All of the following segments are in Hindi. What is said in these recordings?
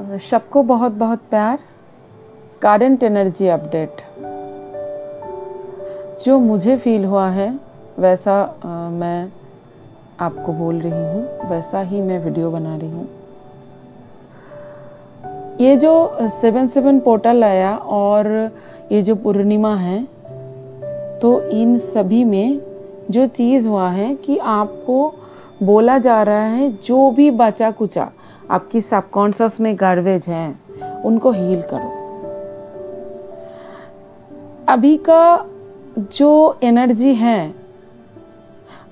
सबको बहुत बहुत प्यार। कारंट एनर्जी अपडेट जो मुझे फील हुआ है वैसा आ, मैं आपको बोल रही हूँ वैसा ही मैं वीडियो बना रही हूँ। ये जो सेवन सेवन पोर्टल आया और ये जो पूर्णिमा है तो इन सभी में जो चीज़ हुआ है कि आपको बोला जा रहा है जो भी बचा कुचा आपकी सबकॉन्शस में गार्बेज है, उनको हील करो। अभी का जो एनर्जी है,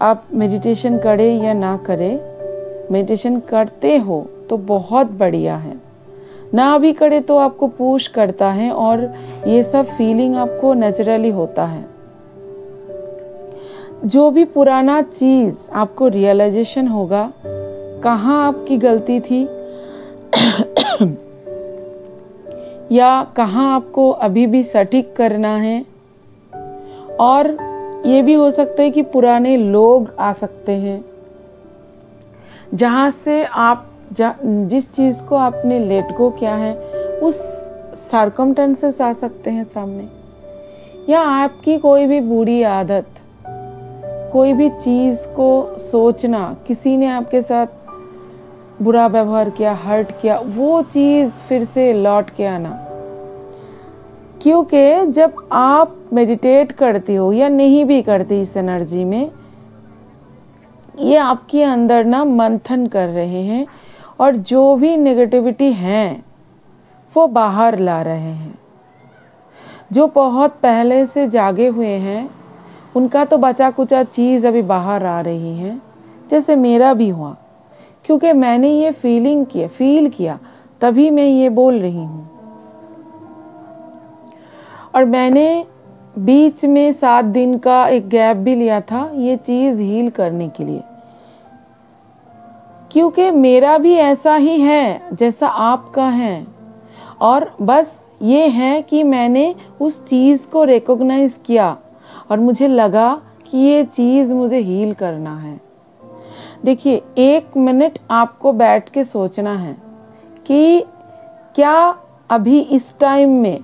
आप मेडिटेशन करें या ना करें मेडिटेशन करते हो तो बहुत बढ़िया है। ना भी करे तो आपको पुश करता है और ये सब फीलिंग आपको नेचुरली होता है। जो भी पुराना चीज़ आपको रियलाइजेशन होगा कहाँ आपकी गलती थी? या कहाँ आपको अभी भी सटीक करना है? और ये भी हो सकता है कि पुराने लोग आ सकते हैं, जहाँ से आप जिस चीज़ को आपने लेट गो किया है, उस सरकमटेंसेस आ सकते हैं सामने। या आपकी कोई भी बुरी आदत, कोई भी चीज़ को सोचना, किसी ने आपके साथ बुरा व्यवहार किया, हर्ट किया, वो चीज़ फिर से लौट के आना। क्योंकि जब आप मेडिटेट करती हो या नहीं भी करती इस एनर्जी में, ये आपके अंदर ना मंथन कर रहे हैं और जो भी नेगेटिविटी हैं, वो बाहर ला रहे हैं। जो बहुत पहले से जागे हुए हैं, उनका तो बचा कुचा चीज़ अभी बाहर आ रही है, जैसे मेरा भी हुआ। क्योंकि मैंने ये फीलिंग किया फील किया, तभी मैं ये बोल रही हूँ। और मैंने बीच में सात दिन का एक गैप भी लिया था, ये चीज़ हील करने के लिए। क्योंकि मेरा भी ऐसा ही है, जैसा आपका है। और बस ये है कि मैंने उस चीज़ को रिकॉग्नाइज किया और मुझे लगा कि ये चीज़ मुझे हील करना है। देखिए एक मिनट आपको बैठ के सोचना है कि क्या अभी इस टाइम में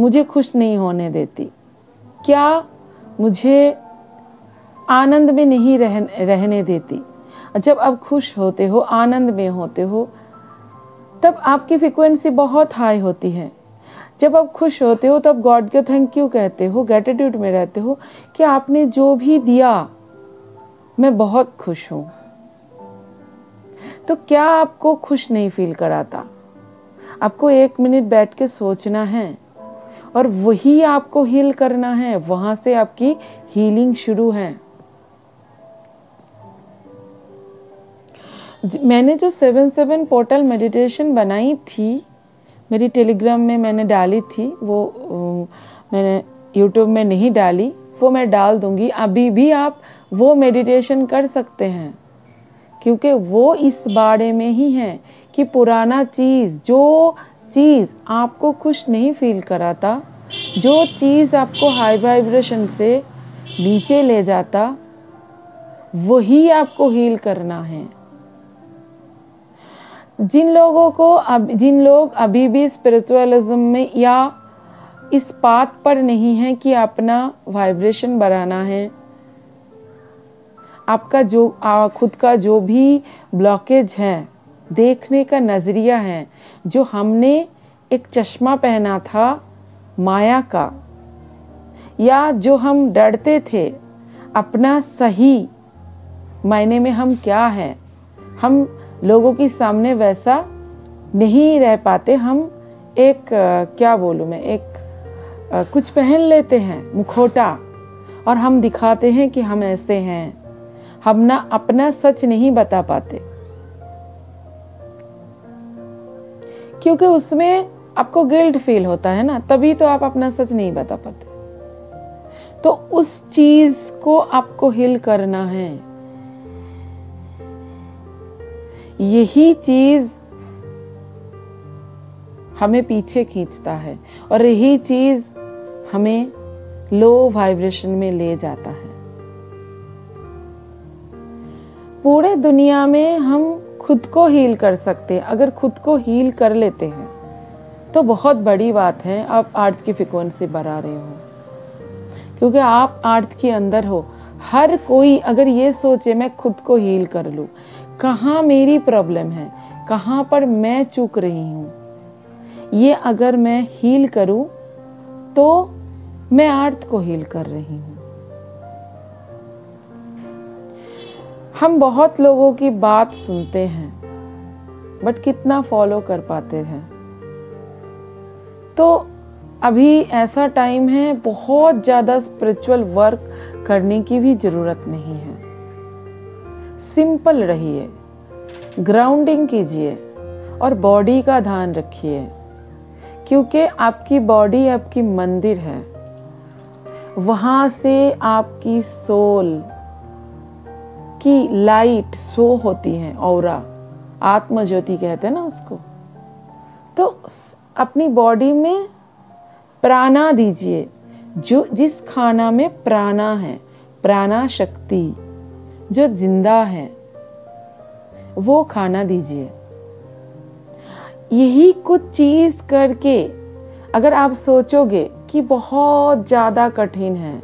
मुझे खुश नहीं होने देती? क्या मुझे आनंद में नहीं रह, रहने देती? जब आप खुश होते हो आनंद में होते हो तब आपकी फ्रिक्वेंसी बहुत हाई होती है। जब आप खुश होते हो तब गॉड को थैंक यू कहते हो ग्रेटिट्यूड में रहते हो कि आपने जो भी दिया मैं बहुत खुश हूँ। तो क्या आपको खुश नहीं फील कराता? आपको एक मिनट बैठ के सोचना है और वही आपको हील करना है। वहाँ से आपकी हीलिंग शुरू है। मैंने जो सेवन सेवन पोर्टल मेडिटेशन बनाई थी, मेरी टेलीग्राम में मैंने डाली थी, वो मैंने यूट्यूब में नहीं डाली, वो मैं डाल दूँगी। अभी भी आप वो मेडिटेशन कर सकते हैं। क्योंकि वो इस बारे में ही है कि पुराना चीज़, जो चीज़ आपको खुश नहीं फील कराता, जो चीज़ आपको हाई वाइब्रेशन से नीचे ले जाता, वही आपको हील करना है। जिन लोगों को अब, जिन लोग अभी भी स्पिरिचुअलिज्म में या इस बात पर नहीं है कि अपना वाइब्रेशन बढ़ाना है आपका जो आ, खुद का जो भी ब्लॉकेज है देखने का नज़रिया है जो हमने एक चश्मा पहना था माया का या जो हम डरते थे अपना सही मायने में हम क्या हैं हम लोगों के सामने वैसा नहीं रह पाते हम एक क्या बोलूँ मैं एक कुछ पहन लेते हैं मुखोटा और हम दिखाते हैं कि हम ऐसे हैं। हम ना अपना सच नहीं बता पाते। क्योंकि उसमें आपको गिल्ट फील होता है ना, तभी तो आप अपना सच नहीं बता पाते। तो उस चीज़ को आपको हिल करना है। यही चीज़ हमें पीछे खींचता है और यही चीज़ हमें लो वाइब्रेशन में ले जाता है। पूरे दुनिया में हम खुद को हील कर सकते हैं। अगर खुद को हील कर लेते हैं तो बहुत बड़ी बात है, आप आर्थ की फ्रिक्वेंसी बढ़ा रहे हो। क्योंकि आप आर्थ के अंदर हो। हर कोई, अगर ये सोचे, मैं खुद को हील कर लूँ। कहाँ मेरी प्रॉब्लम है? कहाँ पर मैं चूक रही हूँ? ये अगर मैं हील करूँ तो मैं आर्थ को हील कर रही हूँ। हम बहुत लोगों की बात सुनते हैं बट कितना फॉलो कर पाते हैं। तो अभी ऐसा टाइम है, बहुत ज़्यादा स्पिरिचुअल वर्क करने की भी ज़रूरत नहीं है। सिंपल रहिए ग्राउंडिंग कीजिए और बॉडी का ध्यान रखिए, क्योंकि आपकी बॉडी आपकी मंदिर है। वहाँ से आपकी सोल की लाइट शो होती है और आत्म ज्योति कहते हैं ना उसको। तो अपनी बॉडी में प्राणा दीजिए, जो, जिस खाना में प्राणा है, प्राणा शक्ति, जो ज़िंदा है, वो खाना दीजिए। यही कुछ चीज़ करके, अगर आप सोचोगे कि बहुत ज़्यादा कठिन है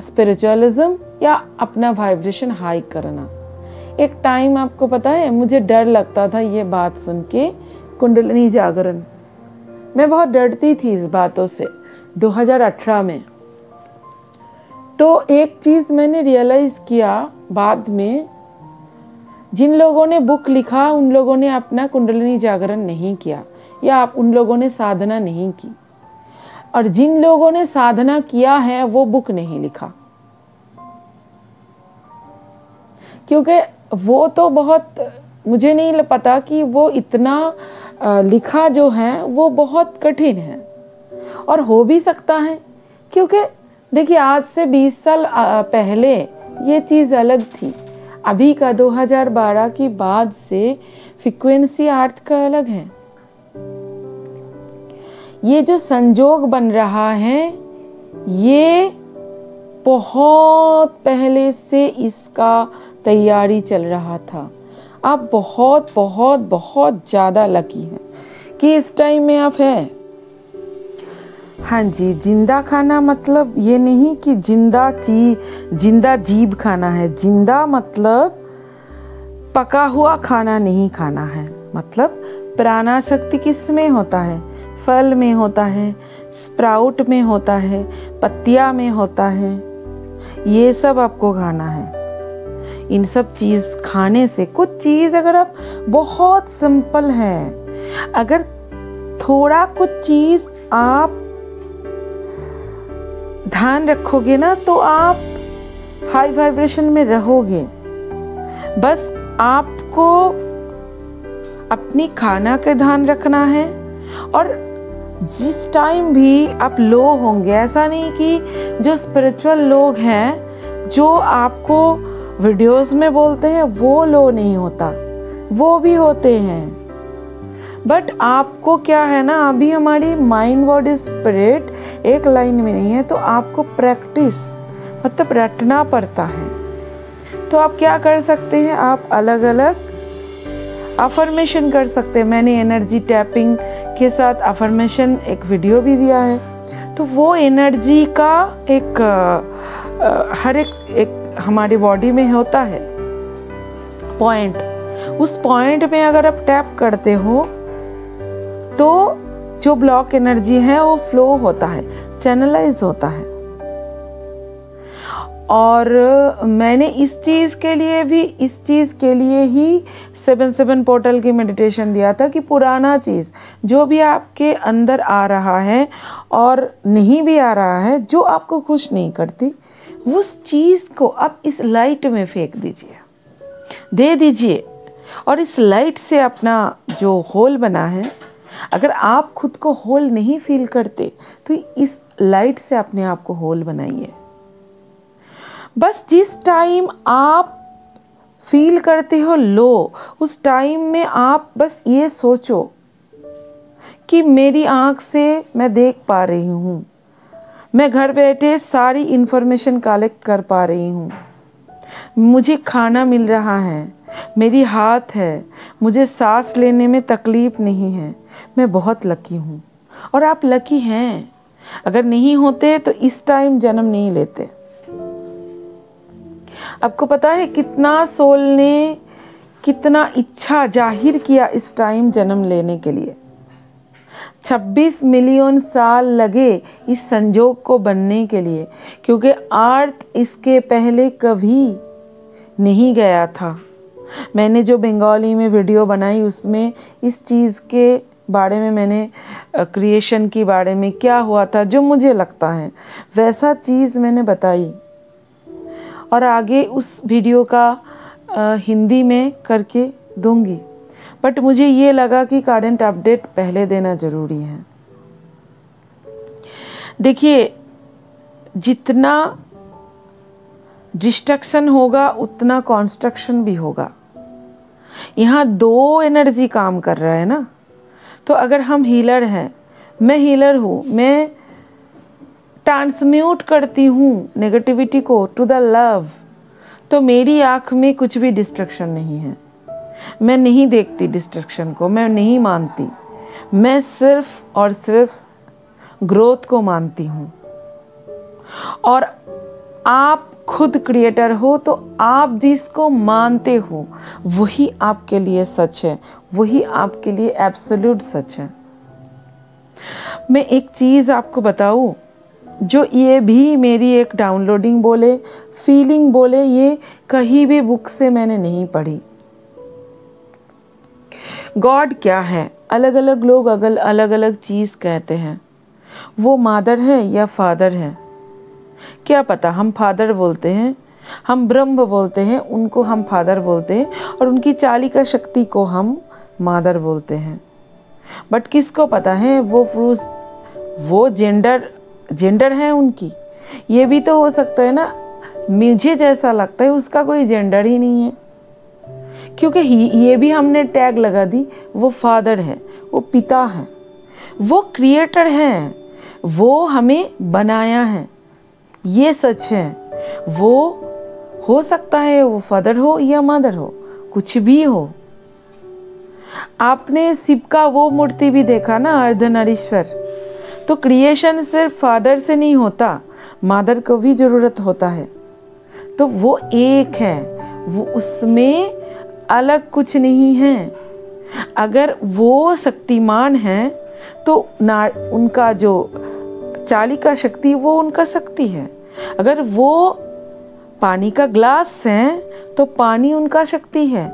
स्पिरिचुअलिज्म या अपना वाइब्रेशन हाई करना। एक टाइम आपको पता है, मुझे डर लगता था ये बात सुन के, कुंडलनी जागरण। मैं बहुत डरती थी इस बातों से 2018 में। तो एक चीज़ मैंने रियलाइज़ किया बाद में, जिन लोगों ने बुक लिखा, उन लोगों ने अपना कुंडलिनी जागरण नहीं किया, या आप उन लोगों ने साधना नहीं की। और जिन लोगों ने साधना किया है, वो बुक नहीं लिखा। क्योंकि वो तो बहुत, मुझे नहीं पता कि वो इतना लिखा जो है, वो बहुत कठिन है। और हो भी सकता है, क्योंकि देखिए, आज से 20 साल पहले ये चीज़ अलग थी। अभी का 2012 की बाद से फ्रिक्वेंसी अर्थ का अलग है। ये जो संजोग बन रहा है, ये बहुत पहले से इसका तैयारी चल रहा था। आप बहुत बहुत बहुत ज़्यादा लकी हैं कि इस टाइम में आप हैं। हाँ जी, ज़िंदा खाना मतलब ये नहीं कि ज़िंदा ची, ज़िंदा जीव खाना है। ज़िंदा मतलब पका हुआ खाना नहीं खाना है। मतलब प्राणा शक्ति किसमें होता है? फल में होता है, स्प्राउट में होता है, पत्तिया में होता है। ये सब आपको खाना है। इन सब चीज़ खाने से कुछ चीज़ अगर आप बहुत सिंपल है, अगर थोड़ा कुछ चीज़ आप ध्यान रखोगे ना तो आप हाई वाइब्रेशन में रहोगे। बस आपको अपनी खाना का ध्यान रखना है और जिस टाइम भी आप लो होंगे, ऐसा नहीं कि जो स्पिरिचुअल लोग हैं, जो आपको वीडियोस में बोलते हैं वो लो नहीं होता वो भी होते हैं। बट आपको क्या है ना अभी हमारी माइंड बॉडी स्पिरिट एक लाइन में नहीं है तो आपको प्रैक्टिस मतलब रटना पड़ता है। तो आप क्या कर सकते हैं आप अलग अलग अफर्मेशन कर सकते हैं। मैंने एनर्जी टैपिंग के साथ अफर्मेशन एक वीडियो भी दिया है। तो वो एनर्जी का एक आ, हर एक एक हमारी बॉडी में होता है। पॉइंट उस पॉइंट में अगर आप टैप करते हो तो जो ब्लॉक एनर्जी है, वो फ्लो होता है चैनलाइज होता है। और मैंने इस चीज़ के लिए भी, इस चीज़ के लिए ही सेवन सेवन पोर्टल की मेडिटेशन दिया था कि पुराना चीज़, जो भी आपके अंदर आ रहा है और नहीं भी आ रहा है, जो आपको खुश नहीं करती उस चीज़ को आप इस लाइट में फेंक दीजिए। दे दीजिए। और इस लाइट से अपना जो होल बना है, अगर आप खुद को होल नहीं फील करते तो इस लाइट से अपने आप को होल बनाइए। बस जिस टाइम आप फील करते हो लो उस टाइम में आप बस ये सोचो कि मेरी आँख से मैं देख पा रही हूँ। मैं घर बैठे सारी इन्फॉर्मेशन कलेक्ट कर पा रही हूँ। मुझे खाना मिल रहा है। मेरी हाथ है। मुझे सांस लेने में तकलीफ़ नहीं है। मैं बहुत लकी हूँ। और आप लकी हैं। अगर नहीं होते तो इस टाइम जन्म नहीं लेते। आपको पता है कितना सोल ने कितना इच्छा ज़ाहिर किया इस टाइम जन्म लेने के लिए। 26 मिलियन साल लगे इस संजोग को बनने के लिए, क्योंकि अर्थ इसके पहले कभी नहीं गया था। मैंने जो बंगाली में वीडियो बनाई, उसमें इस चीज़ के बारे में मैंने क्रिएशन की बारे में क्या हुआ था, जो मुझे लगता है, वैसा चीज़ मैंने बताई। और आगे उस वीडियो का हिंदी में करके दूँगी। बट मुझे ये लगा कि करंट अपडेट पहले देना ज़रूरी है। देखिए, जितना डिस्ट्रक्शन होगा, उतना कॉन्स्ट्रक्शन भी होगा। यहाँ दो एनर्जी काम कर रहा है ना। तो अगर हम हीलर हैं, मैं हीलर हूँ, मैं ट्रांसम्यूट करती हूँ नेगेटिविटी को टू द लव तो मेरी आँख में कुछ भी डिस्ट्रक्शन नहीं है। मैं नहीं देखती डिस्ट्रक्शन को, मैं नहीं मानती। मैं सिर्फ़ और सिर्फ़ ग्रोथ को मानती हूँ। और आप खुद क्रिएटर हो तो आप जिसको मानते हो, वही आपके लिए सच है, वही आपके लिए एब्सोल्यूट सच है। मैं एक चीज़ आपको बताऊँ, जो ये भी मेरी एक डाउनलोडिंग बोले फीलिंग बोले, ये कहीं भी बुक से मैंने नहीं पढ़ी। गॉड क्या है? अलग अलग लोग अगल अलग अलग चीज़ कहते हैं। वो मादर है या फादर है? क्या पता हम फादर बोलते हैं? हम ब्रह्म बोलते हैं, उनको हम फादर बोलते हैं, और उनकी चालिका शक्ति को हम मादर बोलते हैं। बट किसको पता है? वो पुरुष, वो जेंडर जेंडर है उनकी। ये भी तो हो सकता है ना, मुझे जैसा लगता है उसका कोई जेंडर ही नहीं है। क्योंकि ये भी हमने टैग लगा दी, वो फादर है, वो पिता है, वो क्रिएटर हैं, वो हमें बनाया है, ये सच है, वो हो सकता है वो फादर हो या मदर हो, कुछ भी हो। आपने शिव का वो मूर्ति भी देखा ना, अर्धनारीश्वर? तो क्रिएशन सिर्फ़ फादर से नहीं होता मदर को भी ज़रूरत होता है। तो वो एक है, वो उसमें अलग कुछ नहीं है। अगर वो शक्तिमान है तो ना उनका जो चालिका शक्ति, वो उनका शक्ति है। अगर वो पानी का ग्लास है तो पानी उनका शक्ति है।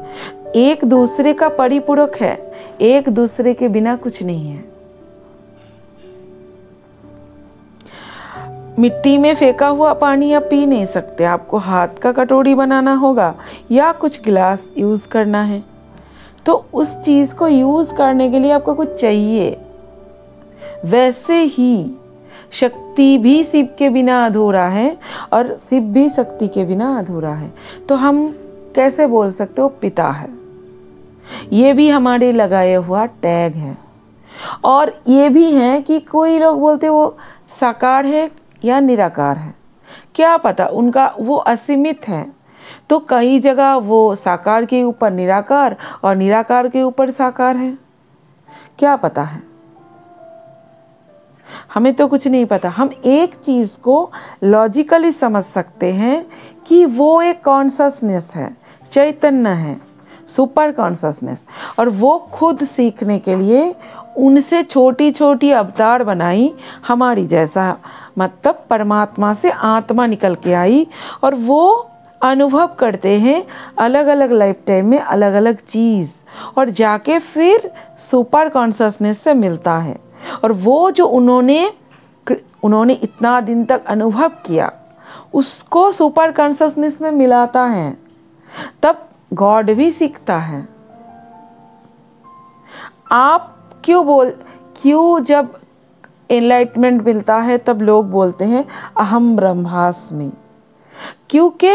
एक दूसरे का परिपूरक है, एक दूसरे के बिना कुछ नहीं है। मिट्टी में फेंका हुआ पानी आप पी नहीं सकते। आपको हाथ का कटोरी बनाना होगा या कुछ गिलास यूज़ करना है। तो उस चीज़ को यूज़ करने के लिए आपको कुछ चाहिए। वैसे ही शक्ति भी शिव के बिना अधूरा है और शिव भी शक्ति के बिना अधूरा है। तो हम कैसे बोल सकते हो? पिता है। ये भी हमारे लगाया हुआ टैग है। और ये भी है कि कोई लोग बोलते वो साकार है या निराकार है। क्या पता उनका वो असीमित है। तो कई जगह वो साकार के ऊपर निराकार और निराकार के ऊपर साकार है। क्या पता है? हमें तो कुछ नहीं पता। हम एक चीज़ को लॉजिकली समझ सकते हैं कि वो एक कॉन्सनेस है, चैतन्य है सुपर कॉन्सनेस और वो खुद सीखने के लिए उनसे छोटी छोटी अवतार बनाई हमारी जैसा। मतलब परमात्मा से आत्मा निकल के आई और वो अनुभव करते हैं अलग अलग लाइफ टाइम में अलग अलग चीज़ और जाके फिर सुपर कॉन्सनेस से मिलता है। और वो जो उन्होंने उन्होंने इतना दिन तक अनुभव किया, उसको सुपर कॉन्शसनेस में मिलाता है। तब गॉड भी सीखता है। आप क्यों बोल, क्यों जब एनलाइटमेंट मिलता है, तब लोग बोलते हैं, अहम ब्रह्मास्मि। क्योंकि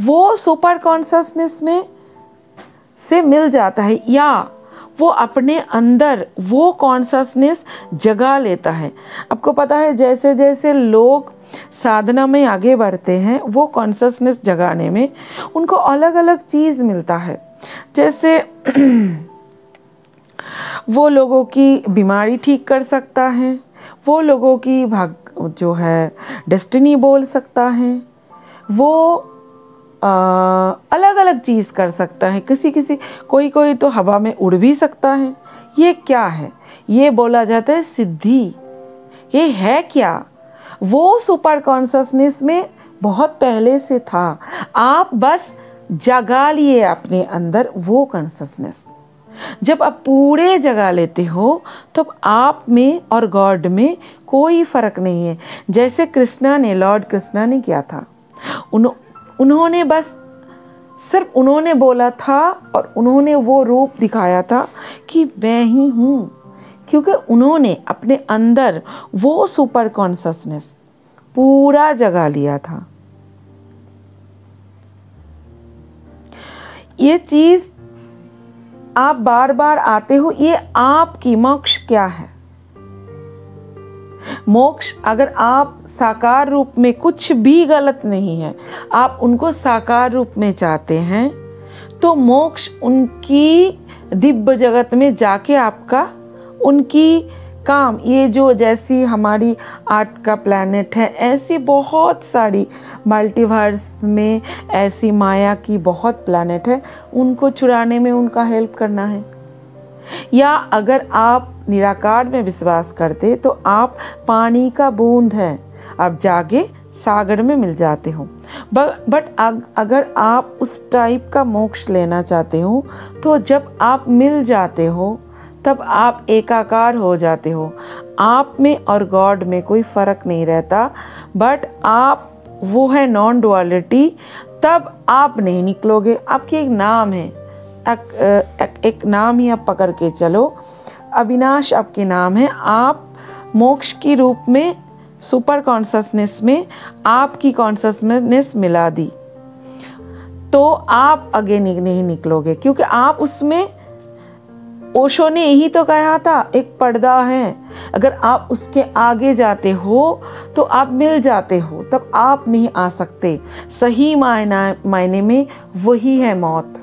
वो सुपर कॉन्शसनेस में से मिल जाता है, या वो अपने अंदर वो कॉन्शसनेस जगा लेता है। आपको पता है जैसे जैसे लोग साधना में आगे बढ़ते हैं, वो कॉन्शसनेस जगाने में उनको अलग अलग चीज़ मिलता है। जैसे वो लोगों की बीमारी ठीक कर सकता है वो लोगों की भाग जो है डेस्टिनी बोल सकता है वो आ, अलग अलग चीज़ कर सकता है किसी किसी कोई कोई तो हवा में उड़ भी सकता है ये क्या है? ये बोला जाता है सिद्धि। ये है क्या? वो सुपर कॉन्शसनेस में बहुत पहले से था। आप बस जगा लिए अपने अंदर वो कॉन्शसनेस जब आप पूरे जगा लेते हो तो आप में और गॉड में कोई फ़र्क नहीं है। जैसे कृष्णा ने लॉर्ड कृष्णा ने किया था। उन, उन्होंने बस सिर्फ़ उन्होंने बोला था और उन्होंने वो रूप दिखाया था कि मैं ही हूँ। क्योंकि उन्होंने अपने अंदर वो सुपर कॉन्शसनेस पूरा जगा लिया था। ये चीज़ आप बार बार आते हो, ये आपकी मोक्ष क्या है? मोक्ष अगर आप साकार रूप में कुछ भी गलत नहीं है, आप उनको साकार रूप में चाहते हैं तो मोक्ष उनकी दिव्य जगत में जाके आपका, उनकी काम, ये जो जैसी हमारी आर्थ का प्लानट है, ऐसी बहुत सारी मल्टीवर्स में ऐसी माया की बहुत प्लानट है, उनको चुराने में उनका हेल्प करना है। या अगर आप निराकार में विश्वास करते तो आप पानी का बूंद है। अब जागे, सागर में मिल जाते हो। बट अगर आप उस टाइप का मोक्ष लेना चाहते हो तो जब आप मिल जाते हो तब आप एकाकार हो जाते हो। आप में और गॉड में कोई फ़र्क नहीं रहता। बट आप वो है नॉन डुअलिटी तब आप नहीं निकलोगे। आपकी एक नाम है। एक, एक, एक नाम ही आप पकड़ के चलो। अविनाश आपके नाम है। आप मोक्ष के रूप में सुपर कॉन्शसनेस में आपकी कॉन्शसनेस मिला दी। तो आप आगे नहीं निकलोगे। क्योंकि आप उसमें ओशो ने यही तो कहा था, एक पर्दा है। अगर आप उसके आगे जाते हो तो आप मिल जाते हो, तब आप नहीं आ सकते। सही मायना, मायने में वही है मौत।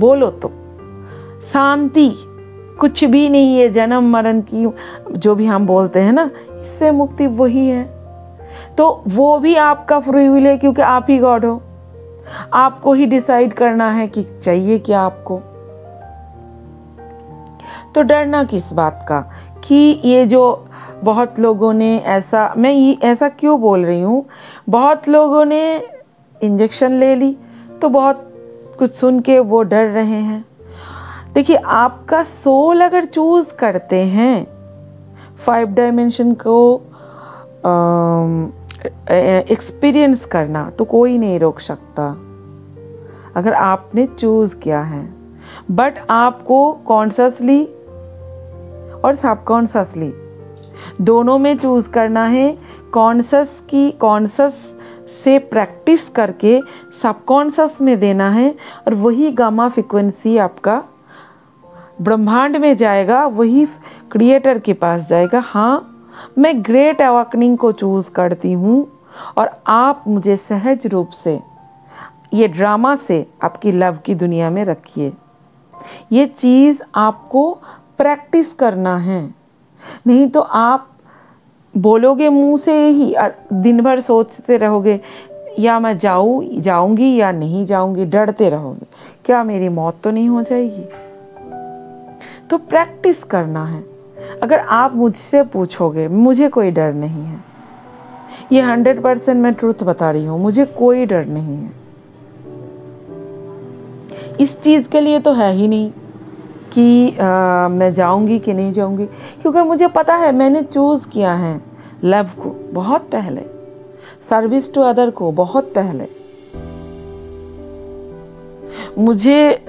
बोलो तो शांति, कुछ भी नहीं है, जन्म, मरण की, जो भी हम बोलते हैं ना, इससे मुक्ति वही है। तो वो भी आपका फ्री विल है, क्योंकि आप ही गॉड हो। आपको ही डिसाइड करना है कि चाहिए क्या आपको। तो डरना किस बात का? कि ये जो बहुत लोगों ने ऐसा, मैं ये, ऐसा क्यों बोल रही हूँ? बहुत लोगों ने इंजेक्शन ले ली तो बहुत कुछ सुन के वो डर रहे हैं। देखिए, आपका सोल अगर चूज़ करते हैं, फाइव डायमेंशन को एक्सपीरियंस करना तो कोई नहीं रोक सकता। अगर आपने चूज़ किया है, बट आपको कॉन्शसली और सबकॉन्ससली दोनों में चूज़ करना है कॉन्सस की कॉन्सस से प्रैक्टिस करके सबकॉन्सस में देना है और वही गामा फ्रिक्वेंसी आपका ब्रह्मांड में जाएगा, वही क्रिएटर के पास जाएगा। हाँ मैं ग्रेट अवाकनिंग को चूज़ करती हूँ और आप मुझे सहज रूप से, ये ड्रामा से आपकी लव की दुनिया में रखिए। ये चीज़ आपको प्रैक्टिस करना है। नहीं तो आप बोलोगे मुँह से ही दिन भर सोचते रहोगे, या मैं जाऊँ, जाऊँगी या नहीं जाऊँगी, डरते रहोगे, क्या मेरी मौत तो नहीं हो जाएगी? तो प्रैक्टिस करना है। अगर आप मुझसे पूछोगे, मुझे कोई डर नहीं है। ये हंड्रेड परसेंट मैं ट्रूथ बता रही हूँ, मुझे कोई डर नहीं है। इस चीज़ के लिए तो है ही नहीं। कि आ, मैं जाऊँगी कि नहीं जाऊँगी? क्योंकि मुझे पता है मैंने चूज़ किया है लव को बहुत पहले। सर्विस टू अदर को बहुत पहले। मुझे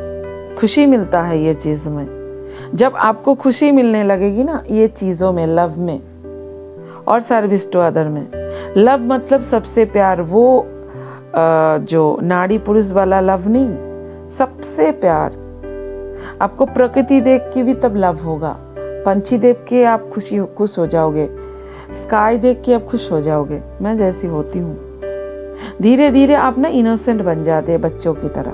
खुशी मिलता है ये चीज़ में। जब आपको खुशी मिलने लगेगी ना ये चीज़ों में लव में और सर्विस टू अदर में। लव मतलब सबसे प्यार वो जो नाड़ी पुरुष वाला लव नहीं सबसे प्यार। आपको प्रकृति देख के भी तब लव होगा। पंछी देख के आप खुशी, खुश हो जाओगे। स्काई देख के आप खुश हो जाओगे। मैं जैसी होती हूँ। धीरे धीरे आप ना इनोसेंट बन जाते हैं बच्चों की तरह।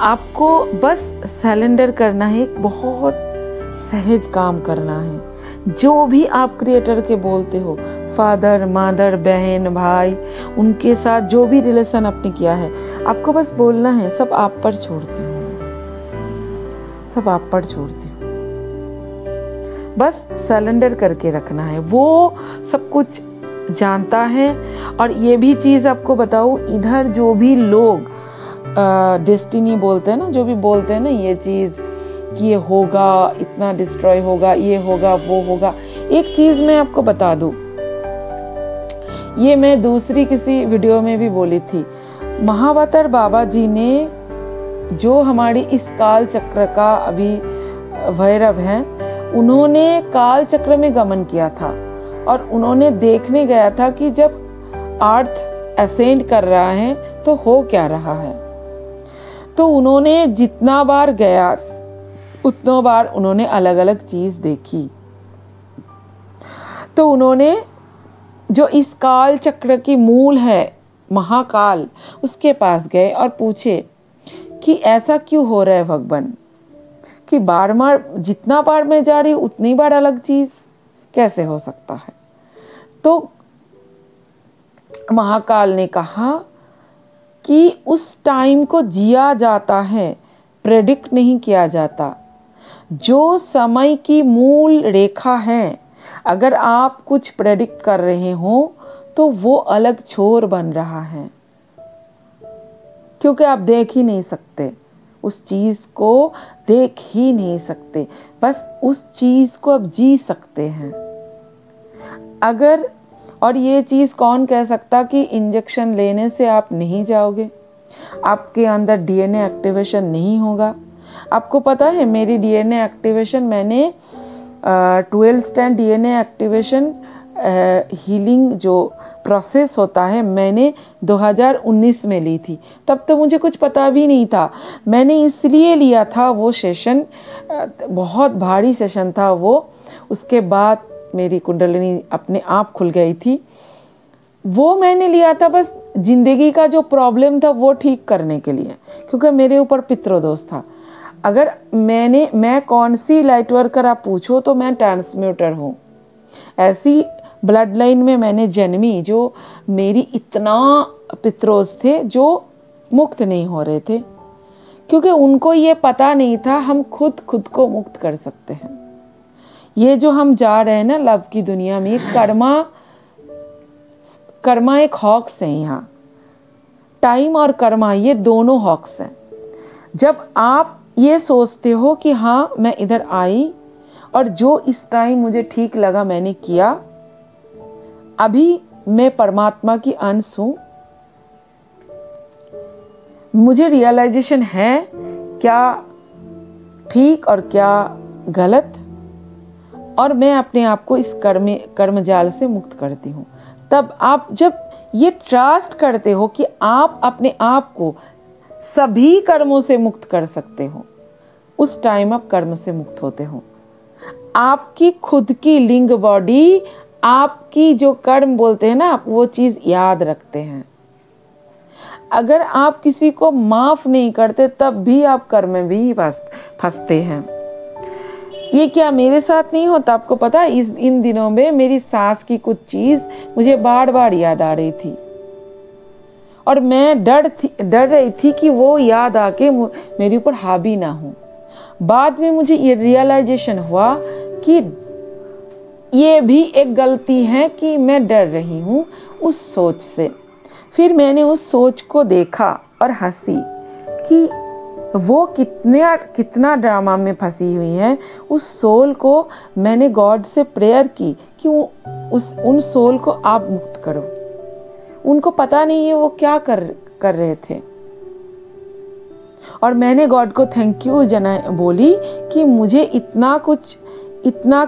आपको बस सैलेंडर करना है, एक बहुत सहज काम करना है। जो भी आप क्रिएटर के बोलते हो फादर मदर बहन, भाई, उनके साथ जो भी रिलेशन आपने किया है, आपको बस बोलना है, सब आप पर छोड़ती हूँ। सब आप पर छोड़ती हूँ। बस सरेंडर करके रखना है। वो सब कुछ जानता है और ये भी चीज़ आपको बताऊँ, इधर जो भी लोग डेस्टिनी बोलते हैं ना, जो भी बोलते हैं ना, ये चीज़ कि ये होगा, इतना डिस्ट्रॉय होगा, ये होगा, वो होगा। एक चीज़ मैं आपको बता दूँ। ये मैं दूसरी किसी वीडियो में भी बोली थी। महावतर बाबा जी ने जो हमारी इस काल चक्र का अभी भैरव है, उन्होंने काल चक्र में गमन किया था और उन्होंने देखने गया था कि जब अर्थ असेंड कर रहा है तो हो क्या रहा है। तो उन्होंने जितना बार गया, उतना बार उन्होंने अलग अलग चीज़ देखी। तो उन्होंने जो इस काल चक्र की मूल है, महाकाल, उसके पास गए और पूछे कि ऐसा क्यों हो रहा है भगवान? कि बार बार जितना बार मैं जा रही हूँ, उतनी बार अलग चीज़। कैसे हो सकता है? तो महाकाल ने कहा कि उस टाइम को जिया जाता है, प्रेडिक्ट नहीं किया जाता। जो समय की मूल रेखा है, अगर आप कुछ प्रेडिक्ट कर रहे हो तो वो अलग छोर बन रहा है। क्योंकि आप देख ही नहीं सकते। उस चीज़ को देख ही नहीं सकते। बस उस चीज़ को आप जी सकते हैं। अगर, और ये चीज़ कौन कह सकता कि इंजेक्शन लेने से आप नहीं जाओगे? आपके अंदर डीएनए एक्टिवेशन नहीं होगा। आपको पता है, मेरी डीएनए एक्टिवेशन मैंने twelve strand DNA activation healing जो प्रोसेस होता है, मैंने 2019 में ली थी। तब तो मुझे कुछ पता भी नहीं था। मैंने इसलिए लिया था वो सेशन बहुत भारी सेशन था वो। उसके बाद मेरी कुंडलिनी अपने आप खुल गई थी। वो मैंने लिया था बस ज़िंदगी का जो प्रॉब्लम था वो ठीक करने के लिए, क्योंकि मेरे ऊपर पितृदोष था। अगर मैंने, मैं कौन सी लाइट वर्कर आप पूछो तो मैं ट्रांसम्यूटर हूँ। ऐसी ब्लड लाइन में मैंने जन्मी, जो मेरी इतना पित्रोज थे जो मुक्त नहीं हो रहे थे। क्योंकि उनको ये पता नहीं था हम खुद खुद को मुक्त कर सकते हैं। ये जो हम जा रहे हैं ना लव की दुनिया में, कर्मा कर्मा एक हॉक्स है यहाँ। टाइम और कर्मा, ये दोनों हॉक्स हैं। जब आप ये सोचते हो कि हाँ मैं इधर आई और जो इस टाइम मुझे ठीक लगा मैंने किया अभी मैं परमात्मा की अंश हूँ। मुझे रियलाइजेशन है, क्या ठीक और क्या गलत? और मैं अपने आप को इस कर्म कर्म जाल से मुक्त करती हूँ। तब आप जब ये ट्रस्ट करते हो कि आप अपने आप को सभी कर्मों से मुक्त कर सकते हो, उस टाइम आप कर्म से मुक्त होते हो। आपकी खुद की लिंग बॉडी आपकी जो कर्म बोलते हैं ना आप वो चीज़ याद रखते हैं। अगर आप किसी को माफ़ नहीं करते, तब भी आप कर्म में भी फंसते हैं। ये क्या मेरे साथ नहीं होता? आपको पता इस, इन दिनों में मेरी सास की कुछ चीज़ मुझे बार बार याद आ रही थी। और मैं डर थी, डर रही थी कि वो याद आके मेरे ऊपर हावी ना हो। बाद में मुझे ये रियलाइजेशन हुआ कि ये भी एक गलती है कि मैं डर रही हूँ उस सोच से। फिर मैंने उस सोच को देखा और हँसी कि वो कितने कितना ड्रामा में फंसी हुई है। उस सोल को मैंने गॉड से प्रेयर की कि उस, उन सोल को आप मुक्त करो। उनको पता नहीं है वो क्या कर कर रहे थे। और मैंने गॉड को थैंक यू जना, बोली कि मुझे इतना कुछ, इतना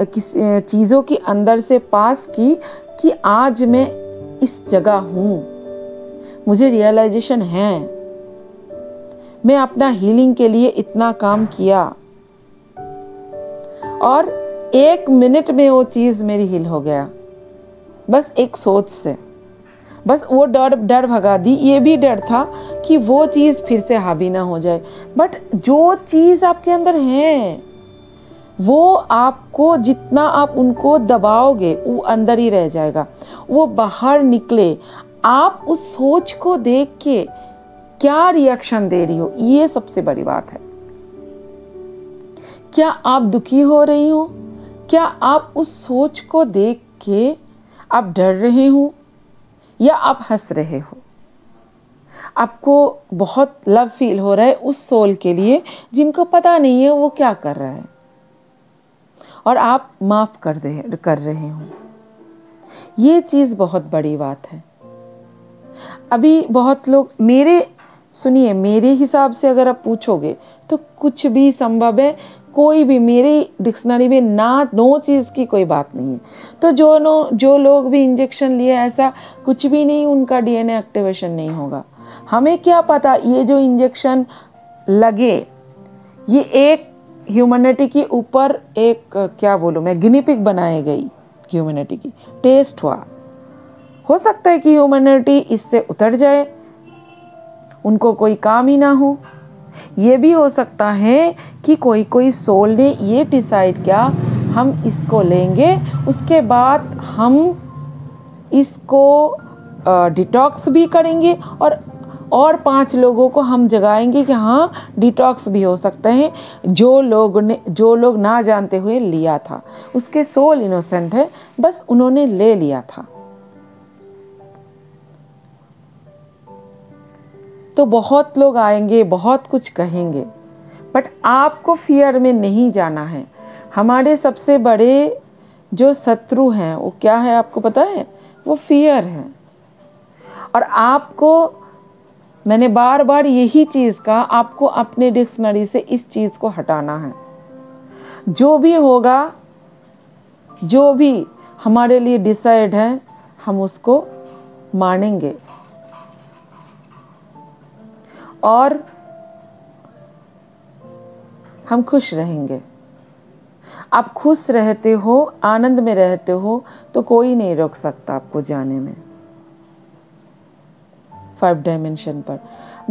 किस चीज़ों की अंदर से पास की कि आज मैं इस जगह हूँ। मुझे रियलाइजेशन है। मैं अपना हीलिंग के लिए इतना काम किया। और एक मिनट में वो चीज़ मेरी हिल हो गया। बस एक सोच से। बस वो डर डर भगा दी। ये भी डर था कि वो चीज़ फिर से हावी ना हो जाए। बट जो चीज़ आपके अंदर है वो आपको जितना आप उनको दबाओगे, वो अंदर ही रह जाएगा। वो बाहर निकले। आप उस सोच को देख के क्या रिएक्शन दे रही हो? ये सबसे बड़ी बात है। क्या आप दुखी हो रही हो? क्या आप उस सोच को देख के आप डर रहे हो? या आप हंस रहे हो? आपको बहुत लव फील हो रहा है उस सोल के लिए, जिनको पता नहीं है वो क्या कर रहा है। और आप माफ़ कर दे, कर रहे हो। ये चीज़ बहुत बड़ी बात है। अभी बहुत लोग, मेरे, सुनिए, मेरे हिसाब से अगर आप पूछोगे तो कुछ भी संभव है, कोई भी, मेरे डिक्शनरी में ना, नो चीज़ की कोई बात नहीं है। तो जो नो, जो लोग भी इंजेक्शन लिए, ऐसा कुछ भी नहीं, उनका डीएनए एक्टिवेशन नहीं होगा। हमें क्या पता, ये जो इंजेक्शन लगे, ये एक ह्यूमनिटी के ऊपर एक, क्या बोलूँ मैं गिनीपिक बनाई गई ह्यूमनिटी की। टेस्ट हुआ। हो सकता है कि ह्यूमनिटी इससे उतर जाए, उनको कोई काम ही ना हो। ये भी हो सकता है कि कोई कोई सोल ने ये डिसाइड किया, हम इसको लेंगे, उसके बाद हम इसको डिटॉक्स भी करेंगे और और पाँच लोगों को हम जगाएँगे कि हाँ डिटॉक्स भी हो सकते हैं, जो लोग ने, जो लोग ना जानते हुए लिया था। उसके सोल इनोसेंट है, बस उन्होंने ले लिया था। तो बहुत लोग आएँगे, बहुत कुछ कहेंगे बट आपको फियर में नहीं जाना है। हमारे सबसे बड़े जो शत्रु हैं, वो क्या है आपको पता है? वो फियर है। और आपको मैंने बार बार यही चीज़ का आपको अपने डिक्शनरी से इस चीज़ को हटाना है। जो भी होगा, जो भी हमारे लिए डिसाइड है, हम उसको मानेंगे। और हम खुश रहेंगे। आप खुश रहते हो, आनंद में रहते हो तो कोई नहीं रोक सकता आपको जाने में। फाइव डायमेंशन पर।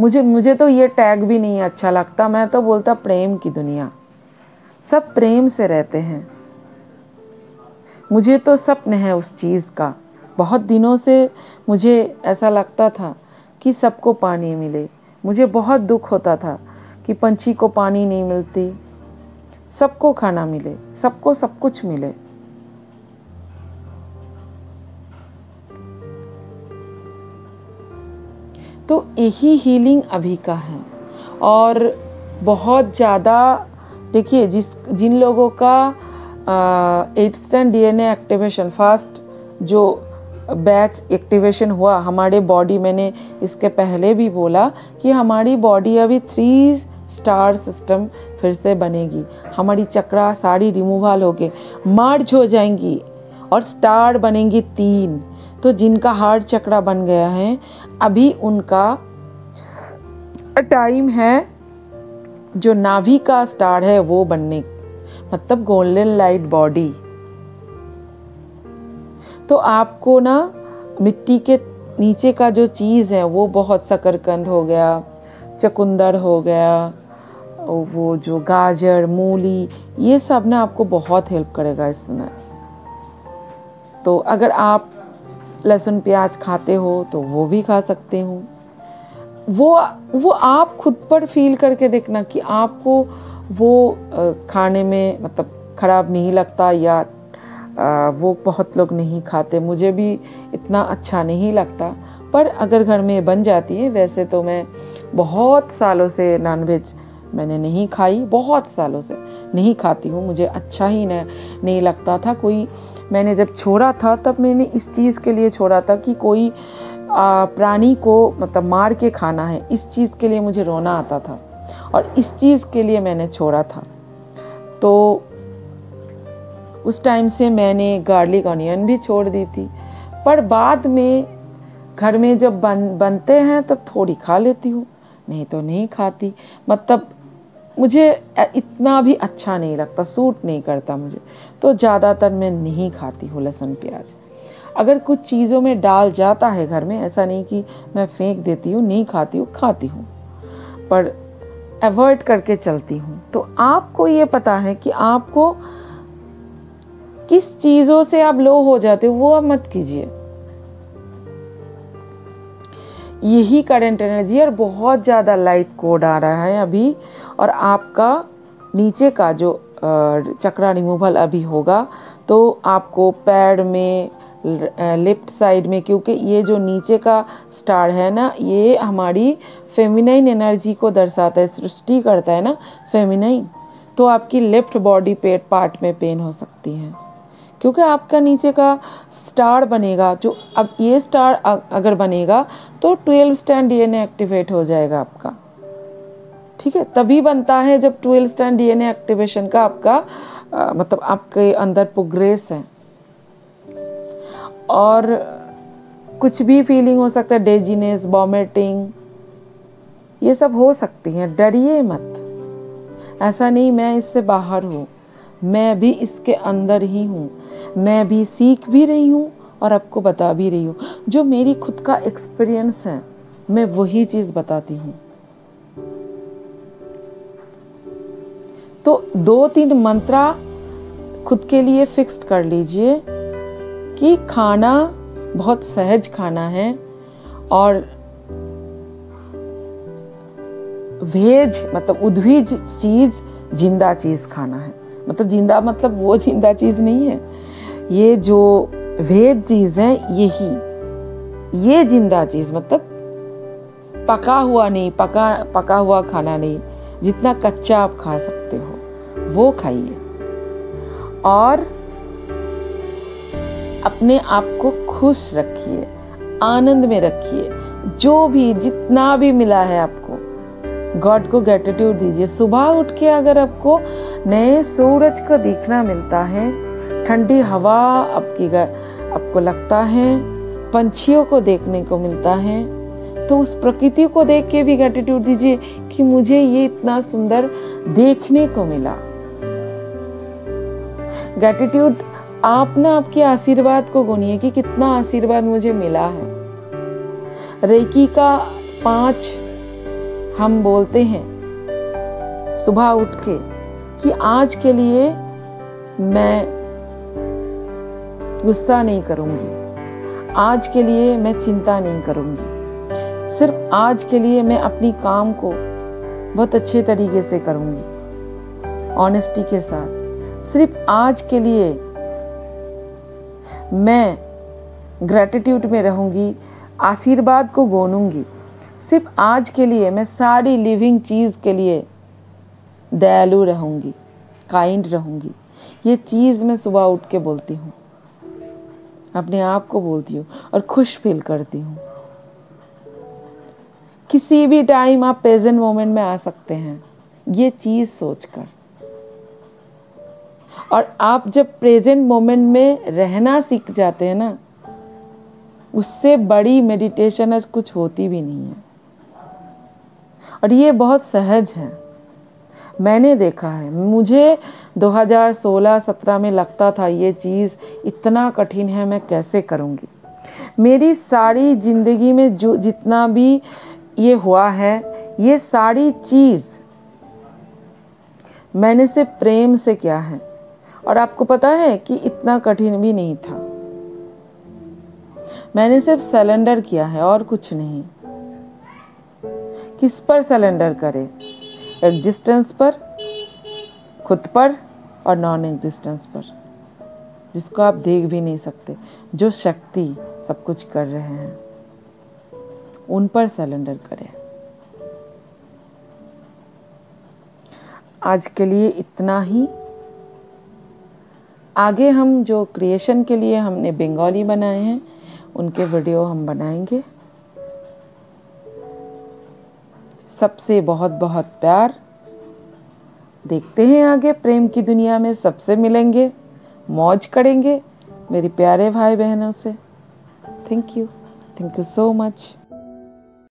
मुझे मुझे तो ये टैग भी नहीं अच्छा लगता। मैं तो बोलता प्रेम की दुनिया। सब प्रेम से रहते हैं। मुझे तो सपन है उस चीज़ का। बहुत दिनों से मुझे ऐसा लगता था कि सबको पानी मिले। मुझे बहुत दुख होता था कि पंछी को पानी नहीं मिलती। सबको खाना मिले। सबको सब कुछ मिले। तो यही हीलिंग अभी का है। और बहुत ज़्यादा, देखिए, जिस, जिन लोगों का eight strand DNA activation fast जो बैच एक्टिवेशन हुआ, हमारे बॉडी मैंने इसके पहले भी बोला कि हमारी बॉडी अभी थ्री स्टार सिस्टम फिर से बनेगी। हमारी चक्रा सारी रिमूवल हो गए मर्ज हो जाएँगी और स्टार बनेंगी तीन। तो जिनका हार्ट चक्रा बन गया है, अभी उनका टाइम है, जो नाभि का स्टार है, वो बनने मतलब गोल्डन लाइट बॉडी तो आपको ना, मिट्टी के नीचे का जो चीज़ है, वो बहुत शकरकंद हो गया, चकुंदर हो गया, वो जो गाजर, मूली, ये सब ना आपको बहुत हेल्प करेगा इस समय। तो अगर आप लहसुन प्याज खाते हो तो वो भी खा सकते हो। वो वो आप खुद पर फील करके देखना कि आपको वो खाने में मतलब ख़राब नहीं लगता या वो बहुत लोग नहीं खाते। मुझे भी इतना अच्छा नहीं लगता। पर अगर घर में बन जाती है, वैसे तो मैं बहुत सालों से नॉनवेज मैंने नहीं खाई, बहुत सालों से नहीं खाती हूँ। मुझे अच्छा ही नहीं लगता था कोई मैंने जब छोड़ा था, तब मैंने इस चीज़ के लिए छोड़ा था कि कोई प्राणी को मतलब मार के खाना है, इस चीज़ के लिए मुझे रोना आता था और इस चीज़ के लिए मैंने छोड़ा था। तो उस टाइम से मैंने गार्लिक ऑनियन भी छोड़ दी थी, पर बाद में घर में जब बन, बनते हैं, तब थोड़ी खा लेती हूँ, नहीं तो नहीं खाती मतलब मुझे इतना भी अच्छा नहीं लगता, सूट नहीं करता मुझे। तो ज़्यादातर मैं नहीं खाती हूँ लहसुन प्याज। अगर कुछ चीज़ों में डाल जाता है घर में, ऐसा नहीं कि मैं फेंक देती हूँ, नहीं खाती हूँ खाती हूँ, पर अवॉइड करके चलती हूँ। तो आपको ये पता है कि आपको किस चीज़ों से आप लो हो जाते हो, वो आप मत कीजिए। यही करंट एनर्जी और बहुत ज़्यादा लाइट कोड आ रहा है अभी। और आपका नीचे का जो चक्रा रिमूवल अभी होगा तो आपको पैड में लेफ़्ट साइड में, क्योंकि ये जो नीचे का स्टार है ना, ये हमारी फेमिनाइन एनर्जी को दर्शाता है, सृष्टि करता है ना फेमिनाइन तो आपकी लेफ़्ट बॉडी पेट पार्ट में पेन हो सकती है। क्योंकि आपका नीचे का स्टार बनेगा, जो अब ये स्टार अगर बनेगा तो ट्वेल्व स्टैंड डीएनए एक्टिवेट हो जाएगा आपका। ठीक है? तभी बनता है जब ट्वेल्व स्टैंड डीएनए एक्टिवेशन का आपका आ, मतलब आपके अंदर प्रोग्रेस है। और कुछ भी फीलिंग हो सकता है डेजीनेस वॉमिटिंग ये सब हो सकती है। डरिए मत। ऐसा नहीं मैं इससे बाहर हूँ। मैं भी इसके अंदर ही हूँ। मैं भी सीख भी रही हूँ और आपको बता भी रही हूँ। जो मेरी खुद का एक्सपीरियंस है मैं वही चीज़ बताती हूँ। तो दो तीन मंत्रा खुद के लिए फिक्स्ड कर लीजिए कि खाना बहुत सहज खाना है और वेज मतलब उद्भिज चीज़ ज़िंदा चीज़ खाना है। मतलब ज़िंदा मतलब वो ज़िंदा चीज़ नहीं है। ये जो वेज चीज़ है, यही। ये ज़िंदा चीज़ मतलब पका हुआ नहीं, पका पका हुआ खाना नहीं। जितना कच्चा आप खा सकते हो। वो खाइए। और अपने आप को खुश रखिए, आनंद में रखिए। जो भी, जितना भी मिला है आपको गॉड को ग्रेटिट्यूड दीजिए। सुबह उठ के अगर आपको नए सूरज को देखना मिलता है, ठंडी हवा आपकी आपको लगता है, पंछियों को देखने को मिलता है तो उस प्रकृति को देख के भी ग्रेटिट्यूड दीजिए कि मुझे ये इतना सुंदर देखने को मिला। ग्रेटिट्यूड आप ना आपके आशीर्वाद को गुनिए कि कितना आशीर्वाद मुझे मिला है। रेकी का पाँच हम बोलते हैं, सुबह उठ के, कि आज के लिए मैं गुस्सा नहीं करूँगी। आज के लिए मैं चिंता नहीं करूँगी। सिर्फ़ आज के लिए मैं अपनी काम को बहुत अच्छे तरीके से करूँगी। ऑनेस्टी के साथ। सिर्फ़ आज के लिए मैं ग्रेटिट्यूड में रहूँगी, आशीर्वाद को गोनूँगी। सिर्फ़ आज के लिए मैं सारी लिविंग चीज़ के लिए दयालु रहूँगी काइंड रहूँगी। ये चीज़ मैं सुबह उठ के बोलती हूँ। अपने आप को बोलती हूँ और खुश फील करती हूँ। किसी भी टाइम आप प्रेजेंट मोमेंट में आ सकते हैं। ये चीज़ सोचकर। और आप जब प्रेजेंट मोमेंट में रहना सीख जाते हैं ना, उससे बड़ी मेडिटेशन आज कुछ होती भी नहीं है। और ये बहुत सहज है। मैंने देखा है। मुझे 2016-17 में लगता था ये चीज़ इतना कठिन है, मैं कैसे करूँगी? मेरी सारी ज़िंदगी में जो जितना भी ये हुआ है, ये सारी चीज़ मैंने से प्रेम से क्या है। और आपको पता है कि इतना कठिन भी नहीं था। मैंने सिर्फ़ सिलेंडर किया है और कुछ नहीं। किस पर सिलेंडर करे? एग्जिस्टेंस पर? खुद पर? और नॉन एग्जिस्टेंस पर? जिसको आप देख भी नहीं सकते, जो शक्ति सब कुछ कर रहे हैं। उन पर सिलेंडर करें। आज के लिए इतना ही। आगे हम जो क्रिएशन के लिए हमने बंगाली बनाए हैं, उनके वीडियो हम बनाएँगे। सबसे बहुत बहुत प्यार। देखते हैं आगे प्रेम की दुनिया में सबसे मिलेंगे। मौज करेंगे मेरे प्यारे भाई बहनों से। Thank you thank you so much